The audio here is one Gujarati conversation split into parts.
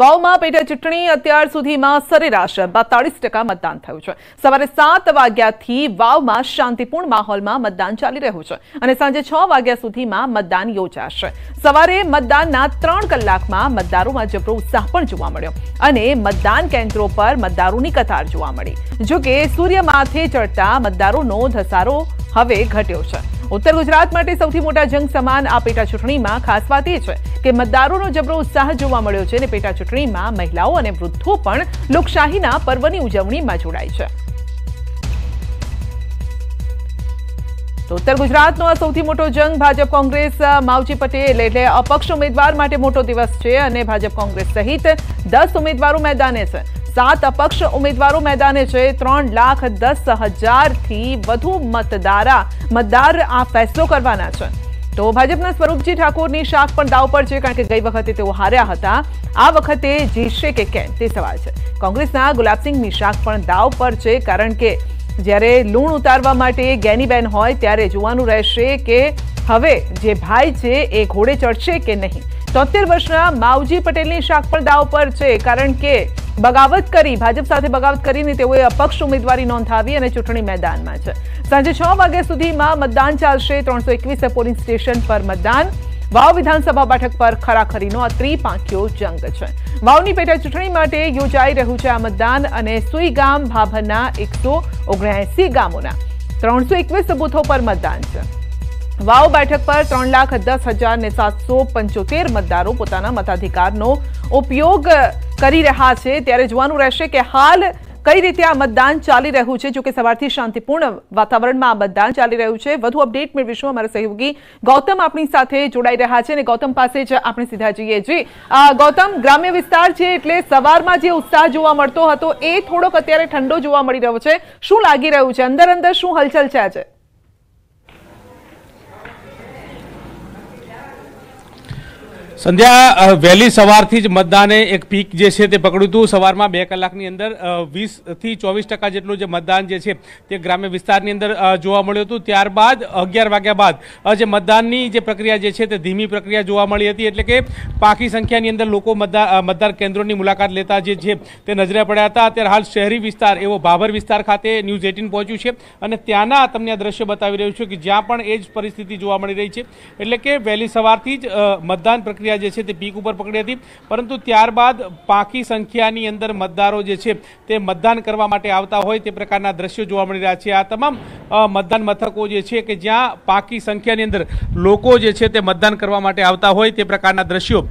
વાવમાં પેટા ચૂંટણી અત્યાર સુધીમાં સરેરાશ બેતાળીસ ટકા મતદાન થયું છે. સવારે સાત વાગ્યાથી વાવમાં શાંતિપૂર્ણ માહોલમાં મતદાન ચાલી રહ્યું છે અને સાંજે છ વાગ્યા સુધીમાં મતદાન યોજાશે. સવારે મતદાનના ત્રણ કલાકમાં મતદારોમાં જબરો ઉત્સાહ પણ જોવા મળ્યો અને મતદાન કેન્દ્રો પર મતદારોની કતાર જોવા મળી. જોકે સૂર્ય માથે ચડતા મતદારોનો ધસારો હવે ઘટ્યો છે. ઉત્તર ગુજરાત માટે સૌથી મોટા જંગ સમાન આ પેટા ચૂંટણીમાં ખાસ વાત એ છે કે મતદારોનો જબરો ઉત્સાહ જોવા મળ્યો છે અને પેટા ચૂંટણીમાં મહિલાઓ અને વૃદ્ધો પણ લોકશાહીના પર્વની ઉજવણીમાં જોડાય છે. તો ઉત્તર ગુજરાતનો આ સૌથી મોટો જંગ ભાજપ કોંગ્રેસ માવજી પટેલ એટલે અપક્ષ ઉમેદવાર માટે મોટો દિવસ છે અને ભાજપ કોંગ્રેસ સહિત દસ ઉમેદવારો મેદાને છે. સાત અપક્ષ ઉમેદવારો મેદાને છે. ત્રણ લાખ દસ હજારથી વધુ મતદારા મતદાર આ ફેસલો કરવાના છે. તો ભાજપના સ્વરૂપજી ઠાકોરની શાખ પણ દાવ પર છે કારણ કે ગઈ વખતે તેઓ હાર્યા હતા. આ વખતે જીતશે કે કેમ તે સવાલ છે. કોંગ્રેસના ગુલાબસિંહની શાખ પણ દાવ પર છે કારણ કે જ્યારે લૂણ ઉતારવા માટે ગેનીબેન હોય ત્યારે જોવાનું રહેશે કે હવે જે ભાઈ છે એ ઘોડે ચડશે કે નહીં. તોતેર વર્ષના માવજી પટેલની શાક પણ દાવ પર છે, કારણ કે બગાવત કરી, ભાજપ સાથે બગાવત કરીને તેઓએ અપક્ષ ઉમેદવારી નોંધાવી અને ચૂંટણી મેદાનમાં છે. સાંજે છ વાગ્યા સુધીમાં મતદાન ચાલશે, ત્રણસો એકવીસ પોલિંગ સ્ટેશન પર મતદાન. વાવ વિધાનસભા બેઠક પર ખરાખરીનો આ ત્રિપાંખ્યો જંગ છે. વાવની પેટા ચૂંટણી માટે યોજાઈ રહ્યું છે આ મતદાન અને સુઈ ગામ, ભાભરના એકસો ઓગણએસી ગામોના ત્રણસો એકવીસ બૂથો પર મતદાન છે. વાવ બેઠક પર ત્રણ લાખ દસ હજાર ને સાતસો પંચોતેર મતદારો પોતાના મતાધિકારનો ઉપયોગ કરી રહ્યા છે. ત્યારે જોવાનું રહેશે કે હાલ કઈ રીતે આ મતદાન ચાલી રહ્યું છે જોકે સવારથી શાંતિપૂર્ણ વાતાવરણમાં આ મતદાન ચાલી રહ્યું છે. વધુ અપડેટ મેળવીશું અમારા સહયોગી ગૌતમ આપણી સાથે જોડાઈ રહ્યા છે અને ગૌતમ પાસે જ આપણે સીધા જઈએ જી ગૌતમ, ગ્રામ્ય વિસ્તાર છે એટલે સવારમાં જે ઉત્સાહ જોવા મળતો હતો, એ થોડોક અત્યારે ઠંડો જોવા મળી રહ્યો છે. શું લાગી રહ્યું છે? અંદર અંદર શું હલચલ છે આજે? સંધ્યા વહેલી સવારથી જ મતદાને એક પીક જે છે તે પકડ્યું હતું. સવારમાં બે કલાકની અંદર વીસથી ચોવીસ ટકા જેટલું જે મતદાન જે છે તે ગ્રામ્ય વિસ્તારની અંદર જોવા મળ્યું હતું. ત્યારબાદ અગિયાર વાગ્યા બાદ જે મતદાનની જે પ્રક્રિયા જે છે તે ધીમી પ્રક્રિયા જોવા મળી હતી. એટલે કે પાકી સંખ્યાની અંદર લોકો મતદાર કેન્દ્રોની મુલાકાત લેતા જે છે તે નજરે પડ્યા હતા. અત્યારે હાલ શહેરી વિસ્તાર, એવો ભાભર વિસ્તાર ખાતે ન્યૂઝ એટીન પહોંચ્યું છે. અને ત્યાંના તમને આ દ્રશ્ય બતાવી રહ્યું છું કે જ્યાં પણ એ જ પરિસ્થિતિ જોવા મળી રહી છે. એટલે કે વહેલી સવારથી જ મતદાન પ્રક્રિયા પ્રક્રિયા જે છે તે પીક ઉપર પકડી હતી. પરંતુ ત્યારબાદ પાકી સંખ્યાની અંદર મતદારો જે છે તે મતદાન કરવા માટે આવતા હોય તે પ્રકારના દ્રશ્યો જોવા મળી રહ્યા છે. આ તમામ મતદાન મથકો જે છે કે જ્યાં પાકી સંખ્યાની અંદર લોકો જે છે તે મતદાન કરવા માટે આવતા હોય તે પ્રકારના દ્રશ્યો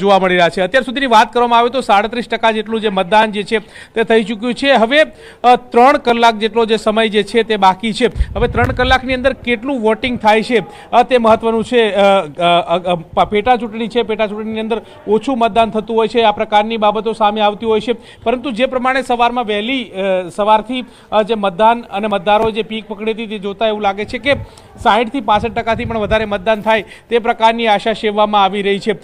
જોવા મળી રહ્યા છે. અત્યાર સુધીની વાત કરવામાં આવે તો સાડત્રીસ ટકા જેટલું જે મતદાન જે છે તે થઈ ચૂક્યું છે. હવે ત્રણ કલાક જેટલો જે સમય જે છે તે બાકી છે. હવે ત્રણ કલાકની અંદર કેટલું વોટિંગ થાય છે? તે મહત્વનું છે. પેટા ચૂંટણી છે. પેટા અંદર ઓછું મતદાન થતું હોય છે. આ પ્રકારની બાબતો સામે આવતી હોય છે. પરંતુ જે પ્રમાણે સવારમાં વહેલી સવારથી જે મતદાન અને મતદારો જે પીક પકડી હતી તે જોતા એવું લાગે છે કે સાહીઠથી પાસઠ ટકાથી પણ વધારે મતદાન થાય તે પ્રકારની આશા સેવવામાં આવી રહી છે.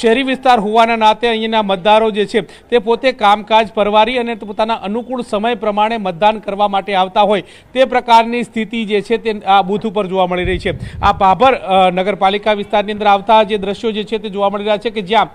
શહેરી વિસ્તાર હોવાના નાતે અહીંના મતદારો જે છે તે પોતે કામકાજ, પરવારી અને પોતાના અનુકૂળ સમય પ્રમાણે મતદાન કરવા માટે આવતા હોય તે પ્રકારની સ્થિતિ જે છે તે આ બૂથ ઉપર જોવા મળી રહી છે. આ પાભર નગરપાલિકા વિસ્તારની અંદર આવતા જે દ્રશ્યો જે છે તે જોવા મળી રહ્યા છે કે જ્યાં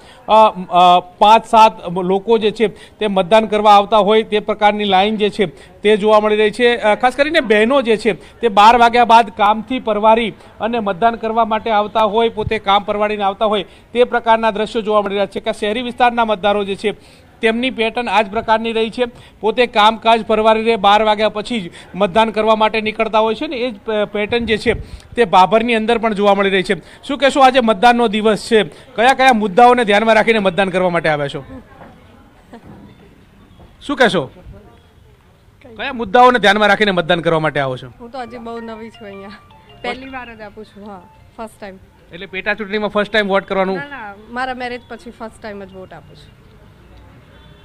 પાંચ, સાત લોકો જે છે તે મતદાન કરવા આવતા હોય તે પ્રકારની લાઈન જે છે તે જોવા મળી રહી છે. ખાસ કરીને બહેનો જે છે તે બાર વાગ્યા બાદ કામથી પરવારી અને મતદાન કરવા માટે આવતા હોય, પોતે કામ પરવાડીને આવતા હોય તે પ્રકારના દ્રશ્યો જોવા મળી રહ્યા છે કે શહેરી વિસ્તારના મતદારો જે છે તેમની પેટર્ન આ જ પ્રકારની રહી છે. પોતે કામકાજ પરવારીને બાર વાગ્યા પછી જ મતદાન કરવા માટે નીકળતા હોય છે ને એ જ પેટર્ન જે છે તે બાભરની અંદર પણ જોવા મળી રહી છે. શું કહેશો આજે મતદાનનો દિવસ છે? કયા કયા મુદ્દાઓને ધ્યાનમાં રાખીને મતદાન કરવા માટે આવ્યા છો? શું કહેશો? કયા મુદ્દાઓને ધ્યાનમાં રાખીને મતદાન કરવા માટે આવો છો? હું તો હજી બહુ નવી છું અહીંયા. પહેલી વાર જ આપું છું હા ફર્સ્ટ ટાઈમ એટલે પેટા ચૂંટણીમાં ફર્સ્ટ ટાઈમ વોટ કરવાનું? મારા મેરેજ પછી ફર્સ્ટ ટાઈમ જ વોટ આપું છું.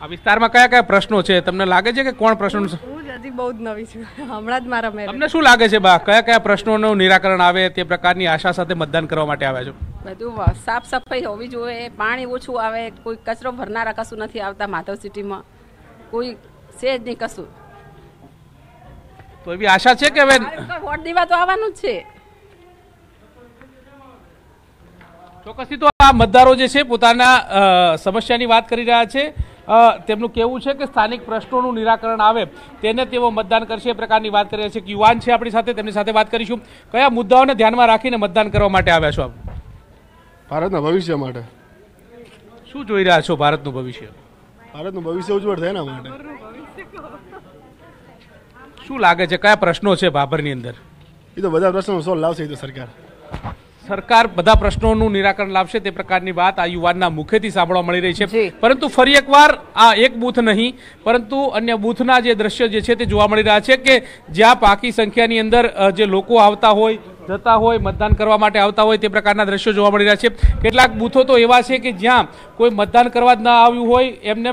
આ વિસ્તારમાં કયા કયા પ્રશ્નો છે? તમને લાગે છે કે કોણ પ્રશ્નો હું હજી બહુ જ નવી છું. હમણાં જ મારા મેરેજ તમને શું લાગે છે બા? કયા કયા પ્રશ્નોનું નિરાકરણ આવે તે પ્રકારની આશા સાથે મતદાન કરવા માટે આવ્યા છો? બધું સાફ સફાઈ હોવી જોઈએ. પાણી ઓછું આવે. કોઈ કચરો ભરનારા કશું નથી આવતા માધવ સિટીમાં. કોઈ છે જ નહીં કશું. તો એવી આશા છે કે હવે વોટ દેવા તો આવવાનું જ છે. ચોક્કસથી તો આ મતદારો જે છે પોતાના સમસ્યાની વાત કરી રહ્યા છે. તેમનું કહેવું છે કે સ્થાનિક પ્રશ્નોનું નિરાકરણ આવે તેને તેઓ મતદાન કરશે એ પ્રકારની વાત કરી રહ્યા છે. કે યુવાન છે આપણી સાથે તેમની સાથે વાત કરીશું. કયા મુદ્દાઓને ધ્યાનમાં રાખીને મતદાન કરવા માટે આવ્યા છો આપ? ભારતના ભવિષ્ય માટે. શું જોઈ રહ્યા છો ભારતનું ભવિષ્ય? ભારતનું ભવિષ્ય ઉજ્જવળ થાય એના માટે. શું લાગે છે કયા પ્રશ્નો છે બાબરની અંદર? એ તો બધા પ્રશ્નો સોલ્વ લાવશે એ તો સરકાર. સરકાર બધા પ્રશ્નોનું નિરાકરણ લાવશે તે પ્રકારની વાત આ યુવાનના મુખેથી સાંભળવા મળી રહી છે. પરંતુ ફરી એકવાર આ એક બૂથ નહીં પરંતુ અન્ય બૂથના જે દ્રશ્ય જે છે તે જોવા મળી રહ્યા છે કે જ્યાં પાકી સંખ્યાની અંદર જે લોકો આવતા હોય જતા હોય, મતદાન કરવા માટે આવતા હોય તે પ્રકારના દ્રશ્યો જોવા મળી રહ્યા છે. કેટલાક બૂથો તો એવા છે કે જ્યાં કોઈ મતદાન કરવા જ ના આવ્યું હોય, એમને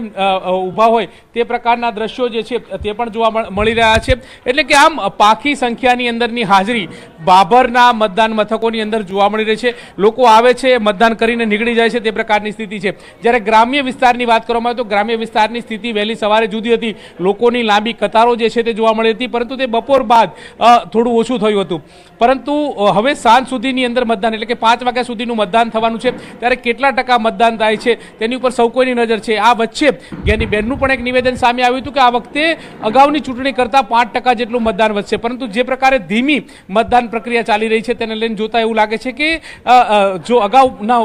ઊભા હોય તે પ્રકારના દ્રશ્યો જે છે તે પણ જોવા મળ- રહ્યા છે. એટલે કે આમ પાકી સંખ્યાની અંદરની હાજરી બાબરના મતદાન મથકોની અંદર જોવા મળી રહી છે. લોકો આવે છે, મતદાન કરીને નીકળી જાય છે તે પ્રકારની સ્થિતિ છે. જ્યારે ગ્રામ્ય વિસ્તારની વાત કરવામાં આવે તો ગ્રામ્ય વિસ્તારની સ્થિતિ વહેલી સવારે જુદી હતી. લોકોની લાંબી કતારો જે છે તે જોવા મળી હતી, પરંતુ તે બપોર બાદ થોડું ઓછું થયું હતું. પરંતુ હવે સાંજ સુધીની અંદર મતદાન, એટલે કે પાંચ વાગ્યા સુધીનું મતદાન થવાનું છે. ત્યારે કેટલા ટકા મતદાન થાય છે? તેની ઉપર સૌ કોઈની નજર છે. આ વચ્ચે જ્ઞાની બેનનું પણ એક નિવેદન સામે આવ્યું હતું કે આ વખતે અગાઉની ચૂંટણી કરતાં પાંચ ટકા જેટલું મતદાન વધશે. પરંતુ જે પ્રકારે ધીમી મતદાન પ્રક્રિયા ચાલી રહી છે, તેને લઈને જોતા એવું લાગે છે કે જો અગાઉના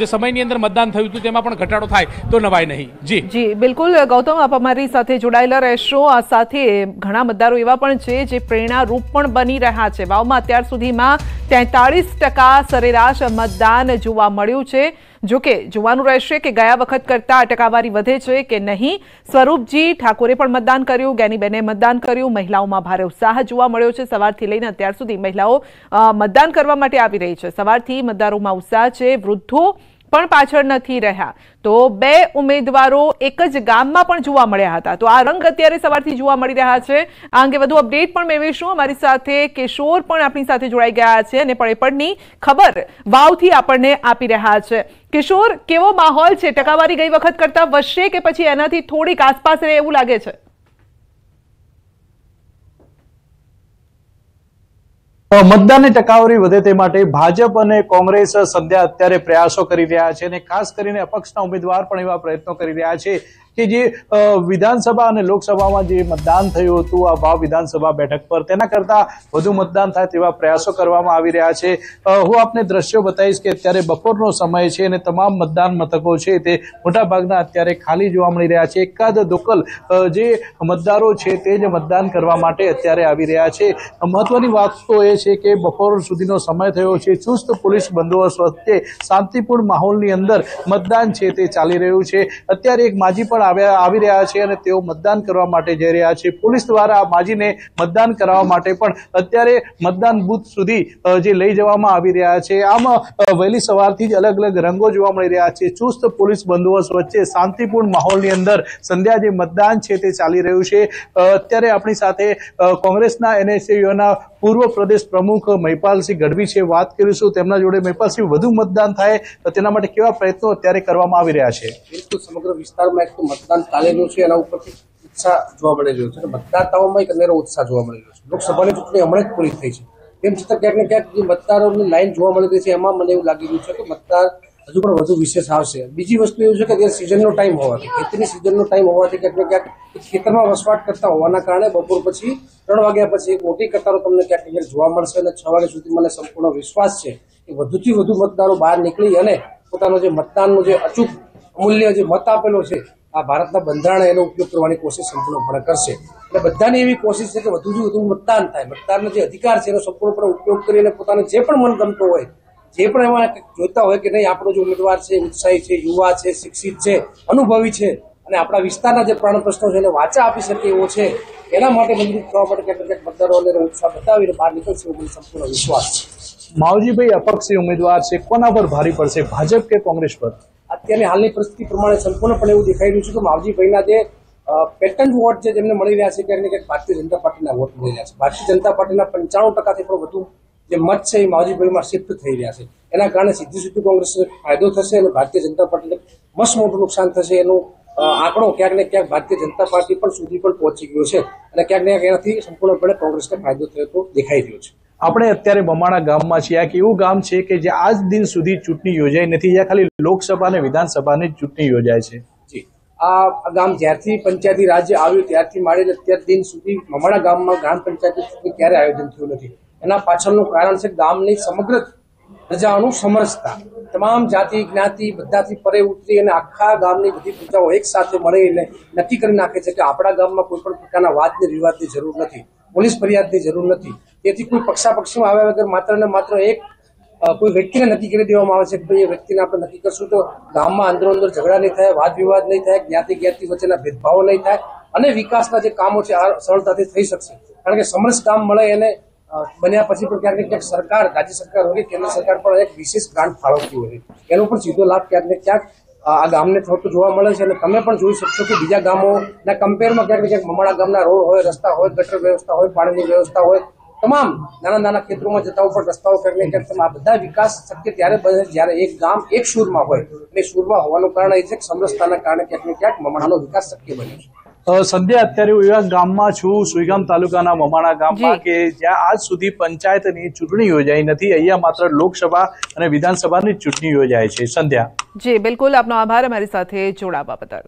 જે સમયની અંદર મતદાન થયું હતું, તેમાં પણ ઘટાડો થાય તો નવાય નહીં. જી. જી, બિલકુલ. ગૌતમ, આપ અમારી સાથે જોડાયેલા રહેશો. આ સાથે ઘણા મતદારો એવા પણ છે જે પ્રેરણારૂપ પણ બની રહ્યા છે. વાવમાં અત્યાર સુધીમાં તેતાળીસ ટકા સરેરાશ મતદાન જોવા મળ્યું છે. જોકે જોવાનું રહેશે કે ગયા વખત કરતા આ ટકાવારી વધે છે કે નહીં. સ્વરૂપજી ઠાકોરે પણ મતદાન કર્યું જ્ઞાનીબેને મતદાન કર્યું મહિલાઓમાં ભારે ઉત્સાહ જોવા મળ્યો છે. સવારથી લઈને અત્યાર સુધી મહિલાઓ અ, મતદાન કરવા માટે આવી રહી છે. સવારથી મતદારોમાં ઉત્સાહ છે વૃદ્ધો પણ પાછળ નથી રહ્યા. તો બે ઉમેદવારો એક જ ગામમાં પણ જોવા મળ્યા હતા. તો આ રંગ અત્યારે સવારથી જોવા મળી રહ્યા છે. આ અંગે વધુ અપડેટ પણ મેળવીશું. અમારી સાથે કિશોર પણ આપણી સાથે જોડાઈ ગયા છે અને પળેપળની ખબર વાવથી આપણને આપી રહ્યા છે. કિશોર, કેવો માહોલ છે? ટકાવારી ગઈ વખત કરતા વધશે કે પછી એનાથી થોડીક આસપાસ રહે એવું લાગે છે? મતદાનની ટકાવારી વધે તે માટે ભાજપ અને કોંગ્રેસ સંધ્યા અત્યારે પ્રયાસો કરી રહ્યા છે અને ખાસ કરીને અપક્ષના ઉમેદવાર પણ એવા પ્રયત્નો કરી રહ્યા છે. કે જે વિધાનસભા અને લોકસભામાં જે મતદાન થયું હતું, આ વાવ વિધાનસભા બેઠક પર, તેના કરતા વધુ મતદાન થાય તેવા પ્રયાસો કરવામાં આવી રહ્યા છે. હું આપને દ્રશ્યો બતાવીશ કે અત્યારે બપોરનો સમય છે અને તમામ મતદાન મથકો છે તે મોટાભાગના અત્યારે ખાલી જોવા મળી રહ્યા છે. એકાદ દોકલ જે મતદારો છે તે જ મતદાન કરવા માટે અત્યારે આવી રહ્યા છે. મહત્વની વાત તો એ છે કે બપોર સુધીનો સમય થયો છે. ચુસ્ત પોલીસ બંદોબસ્ત વચ્ચે શાંતિપૂર્ણ માહોલની અંદર મતદાન છે તે ચાલી રહ્યું છે. અત્યારે એક માજી પણ આવ્યા, આવી રહ્યા છે અને તેઓ મતદાન કરવા માટે જઈ રહ્યા છે. પોલીસ દ્વારા માજીને મતદાન કરાવવા માટે પણ અત્યારે મતદાન બુથ સુધી જે લઈ જવામાં આવી રહ્યા છે. આમ વહેલી સવારથી જ અલગ અલગ રંગો જોવા મળી રહ્યા છે. ચુસ્ત પોલીસ બંદોબસ્ત વચ્ચે શાંતિપૂર્ણ માહોલની અંદર સંધ્યા જે મતદાન છે તે ચાલી રહ્યું છે. અત્યારે આપણી સાથે કોંગ્રેસના એનએસયુના પૂર્વ પ્રદેશ પ્રમુખ મહિપાલસિંહ ગઢવી છે. વાત કરીશું તેમના જોડે. મહિપાલસિંહ, વધુ મતદાન થાય તેના માટે કેવા પ્રયત્નો અત્યારે કરવામાં આવી રહ્યા છે? બિલકુલ સમગ્ર વિસ્તારમાં એક તો મતદાન ચાલેલું છે, એના ઉપરથી ઉત્સાહ જોવા મળી રહ્યો છે અને મતદાતાઓમાં એક અનેરો ઉત્સાહ જોવા મળી રહ્યો છે. લોકસભાની ચૂંટણી હમણાં જ પૂરી થઈ છે. તેમ છતાં ક્યાંક ને ક્યાંક જે મતદારોની લાઈન જોવા મળી રહી છે, એમાં મને એવું લાગી રહ્યું છે કે મતદાર હજુ પણ વધુ વિશેષ આવશે. બીજી વસ્તુ એવું છે કે જે સિઝનનો ટાઈમ હોવાથી, ખેતીની સિઝનનો ટાઈમ હોવાથી ક્યાંક ને ક્યાંક ખેતરમાં વસવાટ કરતા હોવાના કારણે બપોર પછી ત્રણ વાગ્યા પછી એક મોટી કતારો તમને ક્યાંક ક્યાંક જોવા મળશે અને છ વાગ્યા સુધી મને સંપૂર્ણ વિશ્વાસ છે કે વધુથી વધુ મતદારો બહાર નીકળી અને પોતાનો જે મતદાનનો જે અચૂક અમૂલ્ય જે મત આપેલો છે આ ભારતના બંધારણ એનો ઉપયોગ કરવાની કોશિશ સંપૂર્ણપણે કરશે. એટલે બધાની એવી કોશિશ છે કે વધુથી વધુ મતદાન થાય. મતદાનનો જે અધિકાર છે એનો સંપૂર્ણપણે ઉપયોગ કરીને પોતાને જે પણ મન ગમતો હોય, જે પણ એમાં જોતા હોય કે નહીં, આપણો જે ઉમેદવાર છે, ઉત્સાહી છે, યુવા છે, શિક્ષિત છે, અનુભવી છે અને આપણા વિસ્તારના જે પ્રાણ પ્રશ્નો છે એને વાચા આપી શકે એવો છે, એના માટે મજબૂત થવા માટે કેટલાક મતદારોને ઉત્સાહ બતાવીને બહાર નીકળશે એવો સંપૂર્ણ વિશ્વાસ છે. માવજીભાઈ અપક્ષી ઉમેદવાર છે, કોના પર ભારી પડશે? ભાજપ કે કોંગ્રેસ પર? અત્યારની હાલની પરિસ્થિતિ પ્રમાણે સંપૂર્ણપણે એવું દેખાઈ રહ્યું છે કે માવજીભાઈના જે પેટર્ન વોટ છે જેમને મળી રહ્યા છે ક્યાંક ક્યાંક ભારતીય જનતા પાર્ટીના વોટ મળી રહ્યા છે. ભારતીય જનતા પાર્ટીના પંચાણું ટકાથી પણ વધુ જે મત છે એ માવજીભાઈમાં શિફ્ટ થઈ રહ્યા છે. એના કારણે સીધી સીધું કોંગ્રેસને ફાયદો થશે અને ભારતીય જનતા પાર્ટીને મસ્ત મોટું નુકસાન થશે એનું આંકડો ક્યાંક ને ક્યાંક ભારતીય જનતા પાર્ટી પણ સુધી પણ પહોંચી ગયો છે. અને ક્યાંક ને ક્યાંક એનાથી સંપૂર્ણપણે કોંગ્રેસને ફાયદો થયો તો દેખાઈ રહ્યો છે. આપણે અત્યારે બમાણા ગામમાં છીએ. આ એવું ગામ છે કે જે આજ દિન સુધી ચૂંટણી યોજાઈ નથી. જ્યાં ખાલી લોકસભા અને વિધાનસભાની ચૂંટણી યોજાય છે. આ ગામ જ્યારથી પંચાયતી રાજ્ય આવ્યું ત્યારથી માંડીને અત્યાર દિન સુધી મમાણા ગામમાં ગ્રામ પંચાયત ચૂંટણી ક્યારે આયોજન થયું નથી? એના પાછળનું કારણ છે ગામની સમગ્ર પ્રજાનું સમરસતા. તમામ જાતિ, જ્ઞાતિ બધાથી પરે ઉતરી અને આખા ગામની બધી પ્રજાઓ એક સાથે મળીને નક્કી કરી નાખે છે કે આપણા ગામમાં કોઈ પણ પ્રકારના વાદની વિવાદની જરૂર નથી. પોલીસ ફરિયાદની જરૂર નથી. તેથી કોઈ પક્ષાપક્ષીમાં આવ્યા વગર માત્ર ને માત્ર એક કોઈ વ્યક્તિને નક્કી કરી દેવામાં આવે છે કે ભાઈ એ વ્યક્તિને આપણે નક્કી કરશું તો ગામમાં અંદરો અંદર ઝઘડા નહીં થાય વાદ વિવાદ નહીં થાય, જ્ઞાતિ જ્ઞાતિ વચ્ચેના ભેદભાવો નહીં થાય અને વિકાસના જે કામો છે આ સરળતાથી થઈ શકશે. કારણ કે સમરસ કામ મળે એને બન્યા પછી પણ ક્યાંક ક્યાંક સરકાર, રાજ્ય સરકાર હોય કે કેન્દ્ર સરકાર પણ એક વિશેષ ગ્રાન્ટ ફાળવતી હોય. એનો પણ સીધો લાભ ક્યાંક ને ક્યાંક આ ગામને થતું જોવા મળે છે અને તમે પણ જોઈ શકશો કે બીજા ગામોના કમ્પેરમાં ક્યાંક ક્યાંક મમાણા ગામના રોડ હોય, રસ્તા હોય, ગટર વ્યવસ્થા હોય, પાણીની વ્યવસ્થા હોય, તમામ નાના નાના ખેતરોમાં જતા ઉપર રસ્તાઓ કરીને ક્યાંક આ બધા વિકાસ શક્ય ત્યારે બને જ્યારે એક ગામ એક સૂરમાં હોય અને સૂરમાં હોવાનું કારણ એ છે કે સમરસતાના કારણે ક્યાંક ને ક્યાંક મમણાનો વિકાસ શક્ય બન્યો છે. સંધ્યા અત્યારે હું એવા ગામમાં છું સુઈગામ તાલુકાના મમાણા ગામમાં. કે જ્યાં આજ સુધી પંચાયતની ચૂંટણી યોજાઈ નથી અહીંયા માત્ર લોકસભા અને વિધાનસભાની ચૂંટણી યોજાય છે. સંધ્યા. જી બિલકુલ આપનો આભાર અમારી સાથે જોડાવા બદલ.